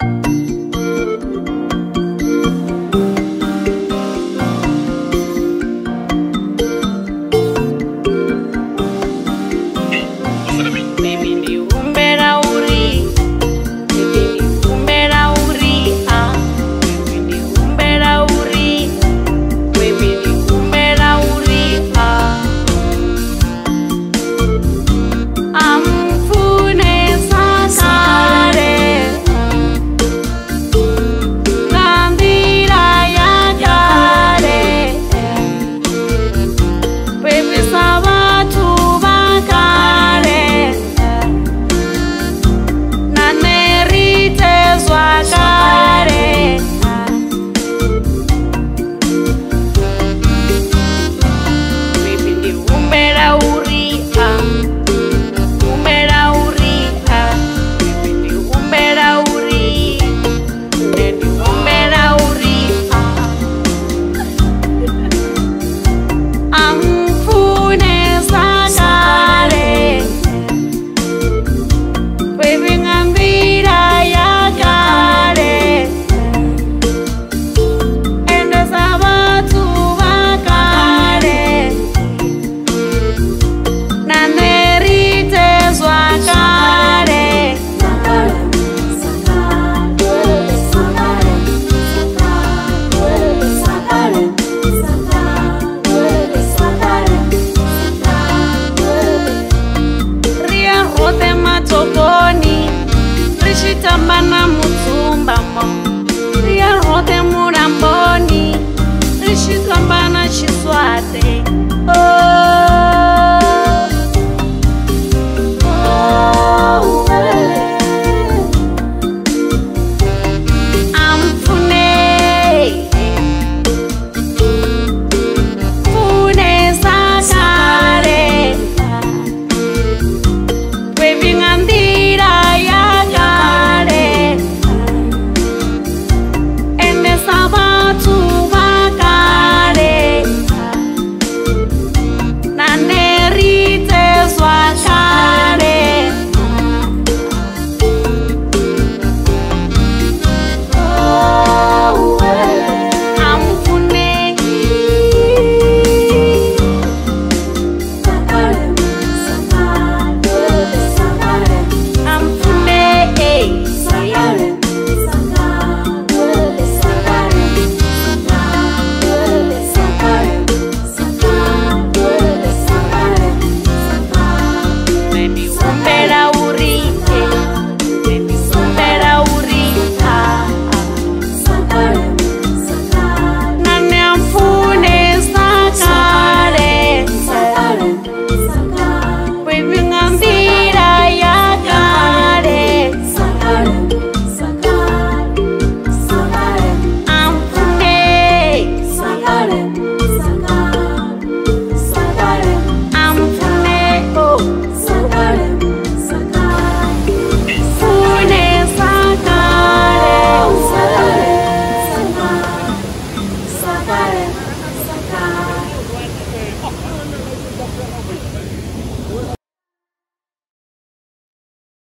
Thank you. samba na mutumbamo